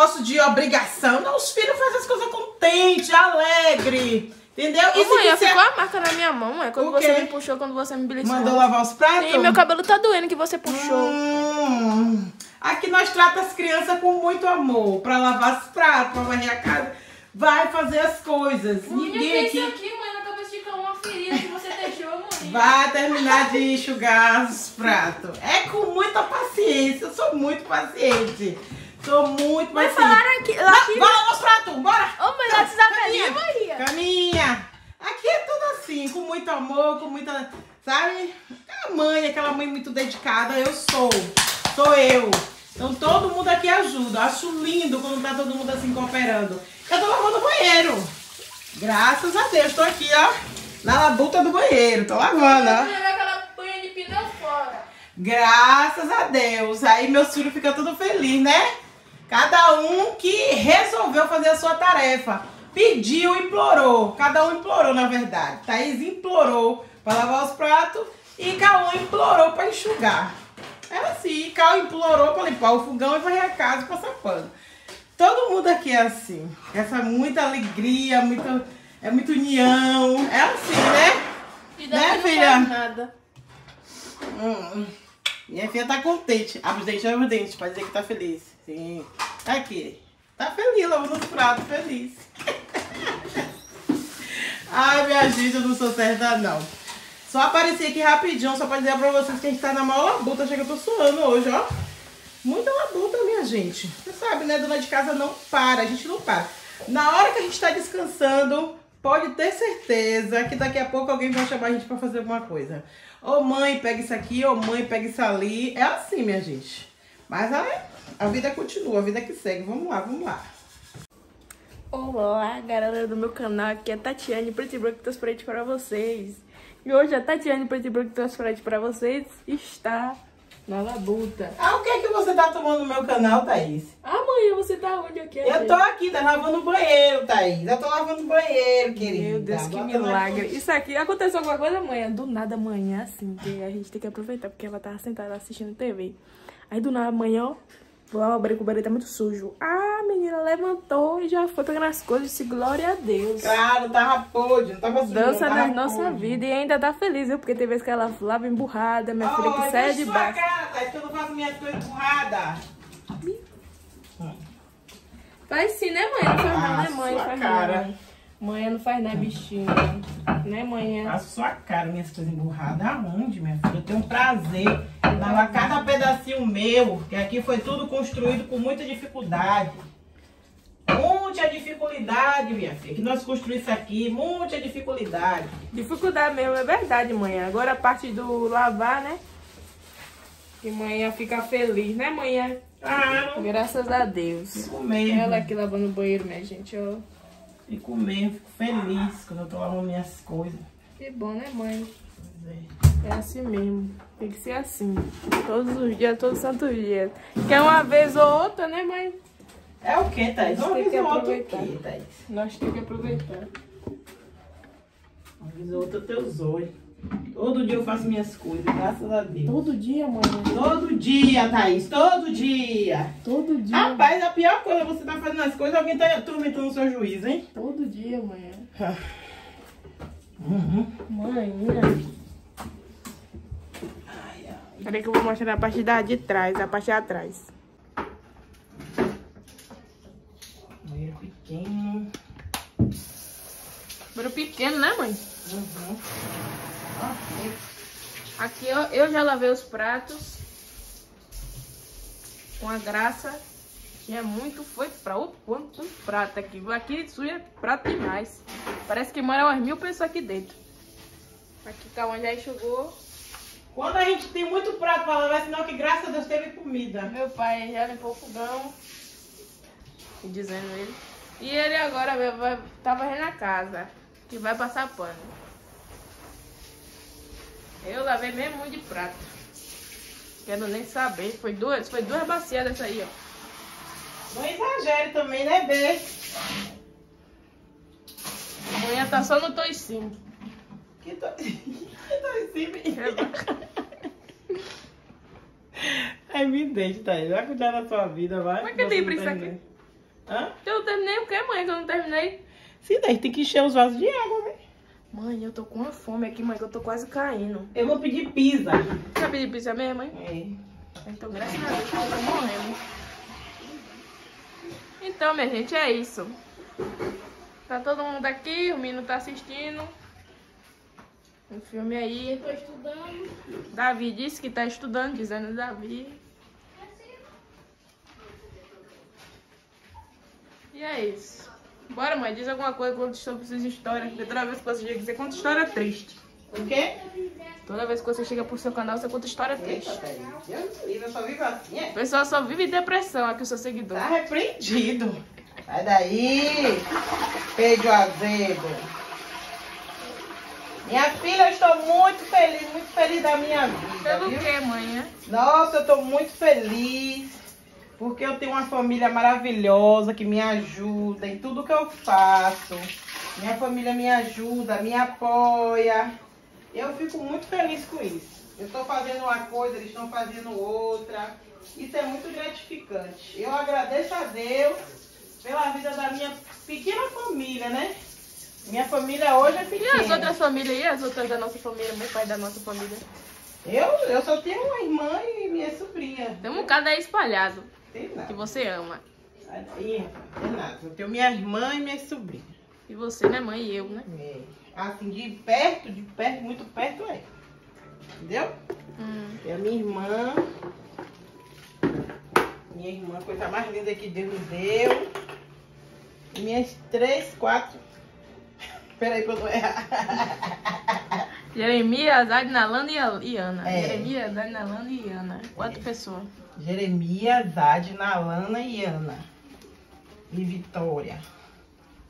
negócio de obrigação. Não, os filhos fazem as coisas contente, alegre. Entendeu? Ô, E se mãe, quiser- ficou a marca na minha mão, é quando você me puxou, quando você me beliscou. Mandou lavar os pratos? Sim, meu cabelo tá doendo que você puxou. Hum, aqui nós tratamos as crianças com muito amor. Pra lavar os pratos, pra varrer a casa. Vai fazer as coisas. Ninguém aqui aqui, mãe, na cabeça de uma ferida que você deixou, mãe. vai terminar de enxugar os pratos. É com muita paciência. Eu sou muito paciente. Sou muito Mas falaram aqui... Aqui... vai lavar os pratos, bora! Ô, mãe, lá precisa Caminha. Maria. Caminha! Aqui é tudo assim, com muito amor, com muita. Sabe? Aquela mãe, aquela mãe muito dedicada, eu sou. Sou eu. Então todo mundo aqui ajuda. Acho lindo quando tá todo mundo assim cooperando. Eu tô lavando o banheiro. Graças a Deus, tô aqui, ó. Na labuta do banheiro. Tô lavando, ó. levar aquela banha de pneu fora. Graças a Deus. Aí meus filhos ficam tudo felizes, né? Cada um que resolveu fazer a sua tarefa. Pediu, implorou. Cada um implorou, na verdade. Thaís implorou para lavar os pratos e Cauã implorou para enxugar. Era assim. Cauã implorou para limpar o fogão e varrer a casa e passar pano. Todo mundo aqui é assim. Essa muita alegria, muito, é muito união. É assim, né? E Né, filha? nada. Hum, minha filha tá contente. Abre os dentes, abre os dentes, pra dizer que tá feliz. Sim. Aqui. Tá feliz, lavando os pratos, feliz. Ai, minha gente, eu não sou certa, não. Só apareci aqui rapidinho, só pra dizer pra vocês que a gente tá na maior labuta. Chega, eu tô suando hoje, ó. Muita labuta, minha gente. Você sabe, né? Dona de casa não para, a gente não para. Na hora que a gente tá descansando, pode ter certeza que daqui a pouco alguém vai chamar a gente pra fazer alguma coisa. Ô mãe, pega isso aqui, ô mãe, pega isso ali. É assim, minha gente. Mas a, a vida continua, a vida que segue. Vamos lá, vamos lá. Olá, galera do meu canal, aqui é a Tatiane Preto e Branco Transparente para vocês. E hoje a Tatiane Preto e Branco Transparente para vocês está na labuta. Ah, o que é que você tá tomando no meu canal, Thaís? Amanhã você tá onde aqui? Eu tô aqui, tá lavando o banheiro, Thaís. Eu tô lavando o banheiro, querida. Meu Deus, que Bota milagre. na- Isso aqui aconteceu alguma coisa amanhã. Do nada amanhã, assim, que a gente tem que aproveitar, porque ela tava sentada assistindo TV. Aí do nada amanhã, ó, lá abrir que o banheiro tá muito sujo. Ah, a menina levantou e já foi pegando as coisas e disse, glória a Deus. Claro, tava podre, não tava sujo, Dança da nossa podre. vida e ainda tá feliz, viu? Porque tem vezes que ela lava emburrada, minha filha que sai na de sua baixo. cara, Thaís, que eu não faço minhas coisas empurradas. Faz sim, né, mãe? Não faz não, Ah, né, mãe? sua Faz cara. não. Mãe não faz, né, bichinho? Né, mãe? A sua cara, minhas coisas emburradas. Aonde, minha filha? Eu tenho um prazer lavar cada pedacinho meu, que aqui foi tudo construído com muita dificuldade. Muita dificuldade, minha filha. Que nós construímos isso aqui, muita dificuldade. Dificuldade mesmo, é verdade, mãe. Agora a parte do lavar, né? Que manhã fica feliz, né, manhã? Claro. Graças a Deus. Fico mesmo. Ela aqui lavando o banheiro, minha gente, ó. Fico mesmo, fico feliz quando eu tô lavando minhas coisas. Que bom, né, mãe? É. Assim mesmo. Tem que ser assim. Todos os dias, todo santo dia. Que é uma vez ou outra, né, mãe? É o que, Thaís? Uma vez ou outra o aproveitar. quê, Thaís? Nós temos que aproveitar. Uma vez ou outra teus olhos. Todo dia eu faço minhas coisas, graças a Deus. Todo dia, mãe. Todo dia, Thaís, todo dia. Todo dia. Rapaz, a pior coisa é você tá fazendo as coisas, alguém tá atormentando o seu juiz, hein? Todo dia, mãe. Uhum. Mãe, mira. Peraí que eu vou mostrar a parte da de trás, a parte de atrás. Banheiro pequeno. Banheiro pequeno, né, mãe? Uhum. Aqui eu, eu já lavei os pratos com a graça. Que é muito, foi pra outro quanto prato aqui. Aqui suja prato demais. Parece que mora umas mil pessoas aqui dentro. Aqui Cauã já enxugou. Quando a gente tem muito prato pra lavar, é sinal que graças a Deus teve comida. Meu pai já limpou o fogão. E dizendo ele. E ele agora vai, tá varrendo a casa. Que vai passar pano. Eu lavei mesmo muito de prato. Quero nem saber. Foi duas, foi duas bacias dessa aí, ó. Não exagere também, né, Bê? Amanhã tá só no toicinho. Que tô... que. Ai, me deixa, Thaís. Vai cuidar da sua vida, vai. Mas que Você tem pra isso aqui? Hã? Eu não terminei o quê, mãe? Que eu não terminei? Sim, daí tem que encher os vasos de água, né? Mãe, eu tô com uma fome aqui, mãe, que eu tô quase caindo. Eu vou pedir pizza. Você vai pedir pizza mesmo, mãe? É. Então, graças a Deus, eu tô morrendo. Então, minha gente, é isso. Tá todo mundo aqui, o menino tá assistindo. O filme aí. Tô estudando. Davi disse que tá estudando, dizendo Davi. E é isso. Bora, mãe, diz alguma coisa quando sobre suas histórias. Porque toda vez que você chega, você conta história triste. O quê? Toda vez que você chega pro seu canal, você conta história triste. Eita, me livre, eu só vivo assim, é? O pessoal só vive depressão aqui, o seu seguidor. Tá repreendido. Sai daí, Pedro Azedo. Minha filha, eu estou muito feliz, muito feliz da minha vida, Pelo que, mãe? né? Nossa, eu estou muito feliz. Porque eu tenho uma família maravilhosa que me ajuda em tudo que eu faço. Minha família me ajuda, me apoia. Eu fico muito feliz com isso. Eu estou fazendo uma coisa, eles estão fazendo outra. Isso é muito gratificante. Eu agradeço a Deus pela vida da minha pequena família, né? Minha família hoje é E pequena. as outras famílias aí? As outras da nossa família, meu pai da nossa família? Eu, eu só tenho uma irmã e minha sobrinha. Tem um bocado aí espalhado, Tem nada. que você ama. Rapaz. Tem nada. Eu tenho minha irmã e minha sobrinha. E você, né, mãe? E eu, né? É. Assim, de perto, de perto, muito perto é. Entendeu? Hum. É a minha irmã. Minha irmã, coisa mais linda que Deus me deu. E minhas três, quatro. Peraí que eu tô errado. Jeremias, Adnalana e e Ana. É. Jeremias, Adnalana e Ana. Quatro pessoas. Jeremias, Adna, Alana e Ana. E Vitória.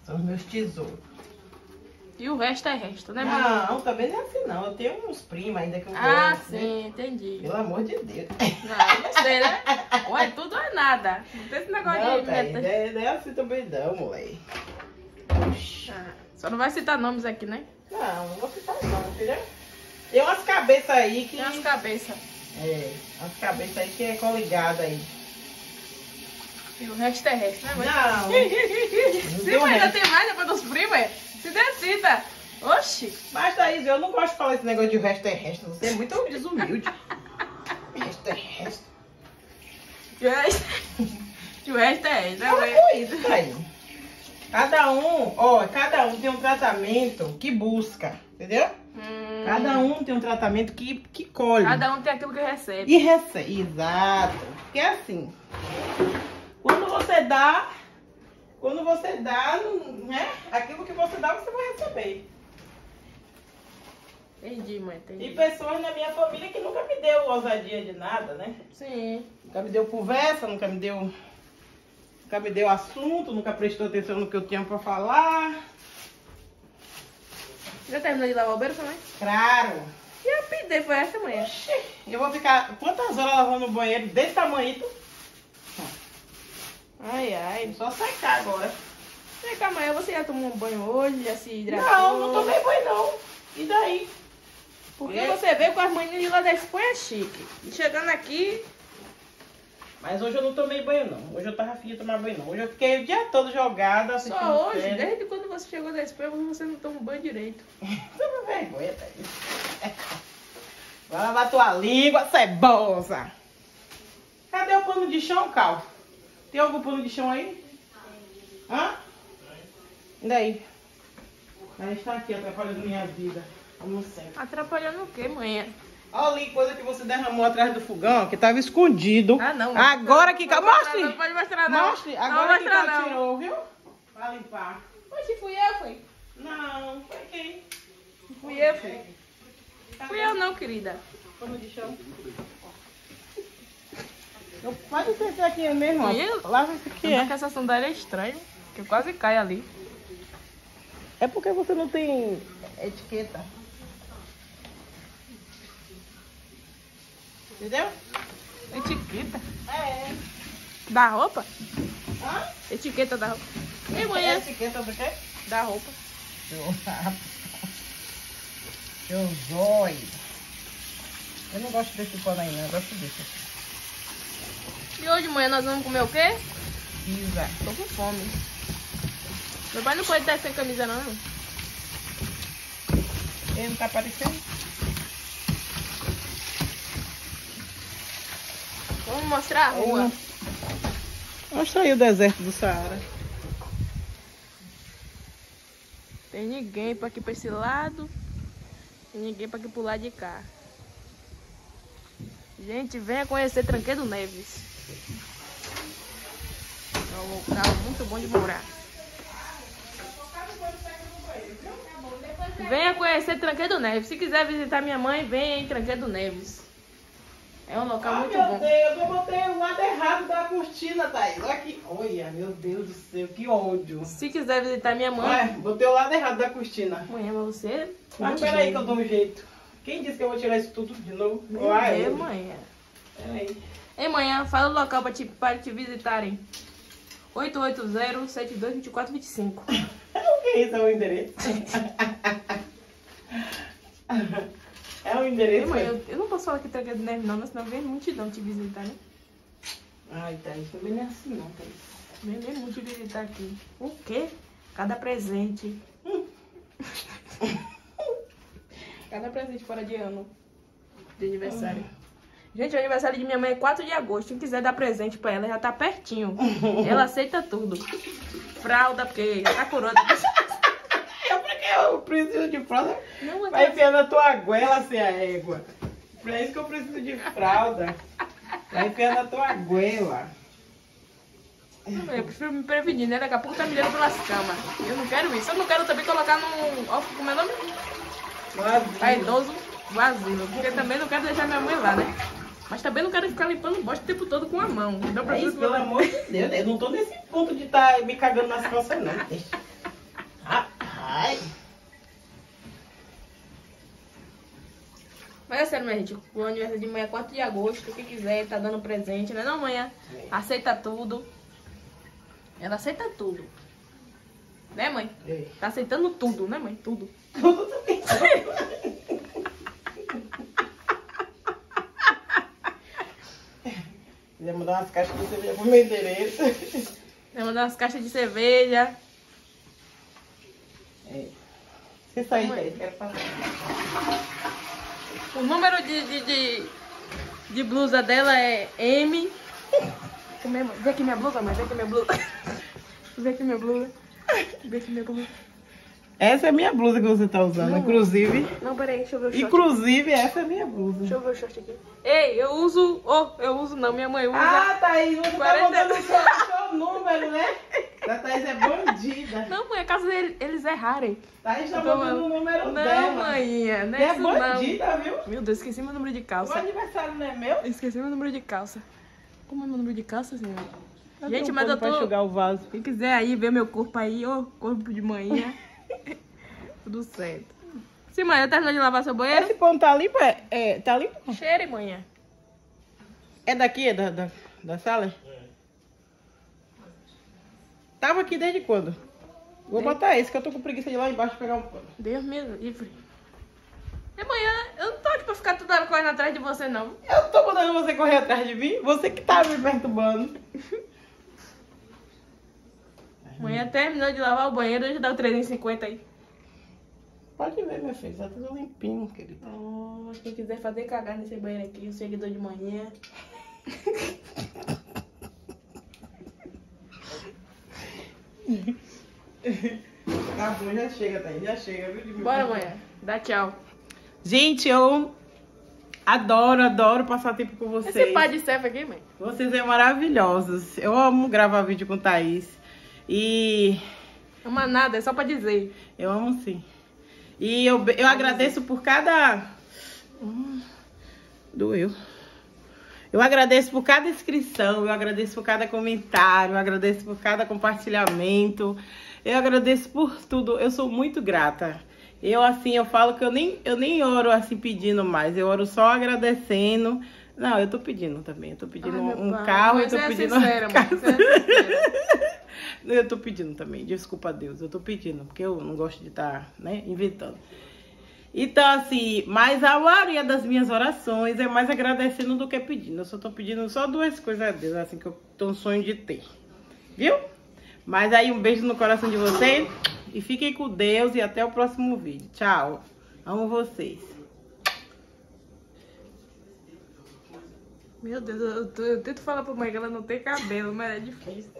São os meus tesouros. E o resto é resto, né, mãe? Não, também não é assim não. Eu tenho uns primos ainda que eu Ah, gosto, né? sim, entendi. Pelo amor de Deus. Não, não sei, né? Ou é tudo ou é nada. Não tem esse negócio Não, de não é, não é assim também não, moleque. Oxi. Ah, só não vai citar nomes aqui, né? Não, não vou citar não, filha. Tem umas cabeças aí que... Tem as cabeças. É, umas cabeças aí que é coligada aí. E o resto é resto, né, mãe? Não. Sim, mas ainda tem mais depois dos primos, é? Se decida. Oxi. Mas, Thaís, eu não gosto de falar esse negócio de resto é resto. Você é muito desumilde. resto é resto. O resto, o resto é resto, né, Para mãe? com isso, Thaís. Cada um, ó, cada um tem um tratamento que busca, entendeu? Hum, Cada um tem um tratamento que, que colhe. Cada um tem aquilo que recebe. E recebe. Exato. Porque é assim. Quando você dá, quando você dá, né? Aquilo que você dá, você vai receber. Entendi, mãe, E entendi. pessoas na minha família que nunca me deu ousadia de nada, né? Sim. Nunca me deu conversa, nunca me deu. Nunca me deu assunto, nunca prestou atenção no que eu tinha pra falar. Já terminou de lavar o banheiro também? Claro. E a pedei foi essa manhã. Oxi, eu vou ficar quantas horas lavando o banheiro desse tamanho? Ai, ai. Só secar agora. Vem cá, amanhã você já tomou um banho hoje, já se hidratou? Não, não tomei banho não. E daí? Porque É. você veio com as meninas de lá da Espanha chique. E chegando aqui, Mas hoje eu não tomei banho não. Hoje eu tava afim de tomar banho não. Hoje eu fiquei o dia todo jogada assistindo só hoje, série. desde quando você chegou da Espanha, você não toma banho direito. Toma vergonha, Thaís. Vai lavar tua língua, cebosa. Cadê o pano de chão, Cal? Tem algum pano de chão aí? Hã? E daí? Aí está aqui atrapalhando minha vida. Como sempre. Atrapalhando o quê, manhã? Olha ali, coisa que você derramou atrás do fogão, que tava escondido. Ah, não. Agora que... Não Mostre! Não pode mostrar, não. Mostre! não Agora vou que mostrar, não. tirou, viu? Pra limpar. Oxe, fui eu, foi. Não, foi quem? Fui eu, fui. Fui eu não, querida. Pano de chão. Eu, pode ser esse aqui mesmo, ó. Eu? Aqui, Não, é. que essa sandália é estranha, que eu quase caio ali. É porque você não tem etiqueta. Entendeu? Etiqueta. É. Da roupa? Hã? Etiqueta da roupa. E É manhã? etiqueta do quê? Da roupa. Seu zóio. Eu não gosto desse pano aí, não. Eu gosto desse. E hoje, manhã, nós vamos comer o quê? precisa. Tô com fome. Meu pai não pode estar sem camisa, não. Ele não tá aparecendo? Vamos mostrar a rua. Mostra aí o deserto do Saara. Tem ninguém pra aqui pra esse lado. Tem ninguém pra aqui pro lado de cá. Gente, venha conhecer Tranqueiro Neves. É um local muito bom de morar. Venha conhecer Tranqueiro Neves. Se quiser visitar minha mãe, venha em Tranqueiro Neves. É um local muito meu bom. Deus, eu botei o lado errado da cortina, Thaís. Olha aqui. Olha, meu Deus do céu, que ódio. Se quiser visitar minha mãe, Olha, botei o lado errado da cortina. amanhã pra você. Mas peraí que eu dou um jeito. Quem disse que eu vou tirar isso tudo de novo? Meu Olha, Deus, manhã. Peraí. Ei, manhã, fala o local pra te, para te visitarem. 880-722425. O que é isso? É o endereço? é endereço? mãe, eu, eu não posso falar que Tranca de Neve não, mas senão vem multidão te visitar, né? Ai, Thaís, também não é assim não, Thaís. Vem mesmo te visitar aqui. O quê? Cada presente. Cada presente fora de ano. De aniversário. Gente, o aniversário de minha mãe é 4 de agosto. Quem quiser dar presente pra ela, já tá pertinho. Ela aceita tudo. Fralda, porque já tá. É porque eu preciso de fralda. Não, Vai enfiar na tua goela sem a égua. Pra isso que eu preciso de fralda. Vai enfiar na tua goela. Eu prefiro me prevenir, né? Daqui a pouco tá me dando pelas camas. Eu não quero isso. Eu não quero também colocar num. Ó, como é o nome? Vazio. A idoso vazio. Porque também não quero deixar minha mãe lá, né? Mas também não quero ficar limpando bosta o tempo todo com a mão. Então, É isso, preciso pelo amor de Deus. Eu não tô nesse ponto de estar me cagando nas calças, não. Rapaz. Mas é sério, minha gente. O aniversário de manhã é 4 de agosto. Quem quiser, tá dando presente, né? Não, manhã. Aceita tudo. Ela aceita tudo. Né, mãe? Tá aceitando tudo, né, mãe? Tudo. Tudo. Quiser mandar umas caixas de cerveja pro meu endereço. Vai mandar umas caixas de cerveja. É. Você sai daí, quero falar. O número de, de, de, de blusa dela é M. Vê aqui minha blusa, mãe. Vê aqui minha blusa. Vê aqui minha blusa. Vê aqui minha blusa. Essa é a minha blusa que você tá usando, Não. inclusive. Não, peraí, deixa eu ver o short. Inclusive, essa é a minha blusa. Deixa eu ver o short aqui. Ei, eu uso. Oh, eu uso não, minha mãe usa. Ah, Thaís, você tá 40. botando o seu número, né? A Thaís é bandida. Não, mãe, é caso ele- eles errarem. Thaís tá Eu tô botando o número Não, dela. mãinha, não Você é é isso não. bandida, viu? Meu Deus, esqueci meu número de O calça. aniversário não é meu? Esqueci meu número de calça. Como é meu número de calça, senhor? Cadê Gente, um mas eu tô- enxugar o vaso. Quem quiser aí ver meu corpo aí, ô, corpo de manhã. Tudo certo. Sim, mãe, eu terminou de lavar seu banheiro? Esse pano tá limpo? É, é, tá limpo? Cheire, manhã. É daqui, é da, da, da sala? Tava aqui desde quando? Vou botar esse, que eu tô com preguiça de ir lá embaixo pegar um pano. Deus me livre. E manhã, eu não tô aqui pra ficar toda hora correndo atrás de você, não. Eu tô mandando você correr atrás de mim? Você que tá me perturbando. Manhã terminou de lavar o banheiro, deixa eu dar o 350 aí. Pode ver, meu filho, tá tudo limpinho, querido. Oh, quem quiser fazer cagar nesse banheiro aqui, o seguidor de manhã. Tá bom, já chega, Thaís, já chega, viu? Bora, manhã. Dá tchau. Gente, eu adoro, adoro passar tempo com vocês. Esse pai de selfie aqui, mãe. Vocês são maravilhosos. Eu amo gravar vídeo com Thaís. E Ama nada, é só pra dizer. eu amo sim. E eu, eu agradeço por cada. Hum, doeu. Eu agradeço por cada inscrição, eu agradeço por cada comentário, eu agradeço por cada compartilhamento, eu agradeço por tudo. Eu sou muito grata. Eu assim, eu falo que eu nem, eu nem oro assim pedindo mais, eu oro só agradecendo. Não, eu tô pedindo também, eu tô pedindo Ai, um pai. carro, eu Mas tô é pedindo sincera, uma casa. é. Eu tô pedindo também, desculpa a Deus, eu tô pedindo, porque eu não gosto de estar, né, inventando. Então, assim, mas a maioria das minhas orações é mais agradecendo do que pedindo. Eu só tô pedindo só duas coisas a Deus, assim, que eu tenho um sonho de ter. Viu? Mas aí um beijo no coração de vocês. E fiquem com Deus e até o próximo vídeo. Tchau. Amo vocês. Meu Deus, eu, tô- eu tento falar pra mãe que ela não tem cabelo, mas é difícil.